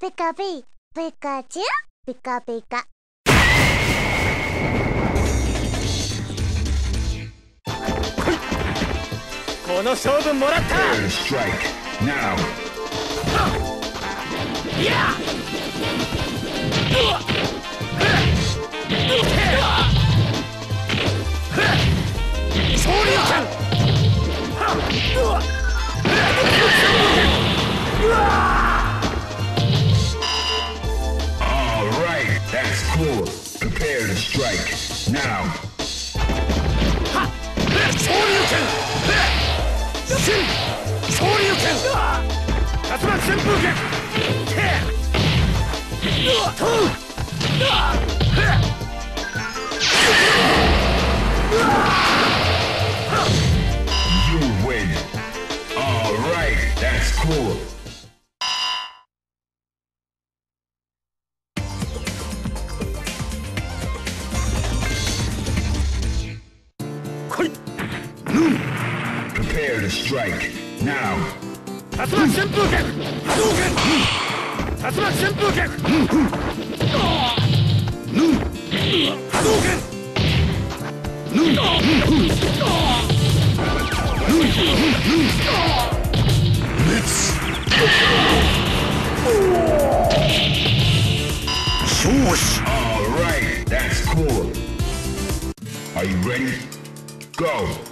ピカピピカチュウピカピカ。この勝負もらった！や昇竜拳 All strike! Now! Ha! Shoryuken! Shin! Shoryuken! Katsuman Shinfuken! You win! Alright, that's cool. Prepare to strike. Now. Tatsuma Senpuken! Hadouken! Tatsuma Senpuken! Hadouken! Let's Swoosh! Alright, that's cool. Are you ready? Go!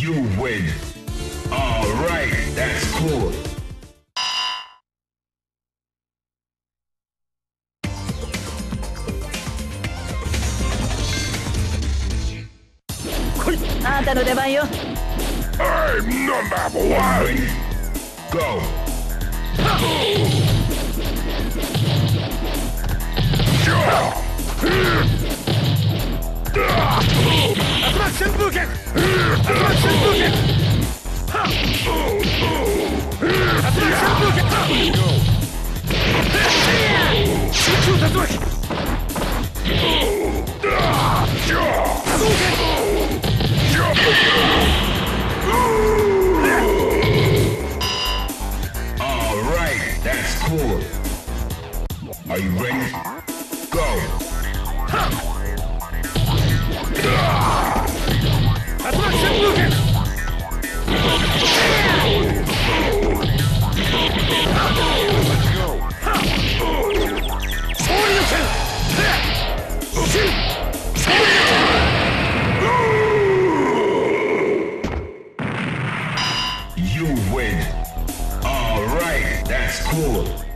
You win. All right, that's cool. あなたの出番よ I'm number one! Go! Attraction booking! Attraction booking! Attraction booking! you ready? Go! That's not Sim Lucas! Shoot! You win! Alright, that's cool.